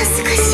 I'm sorry.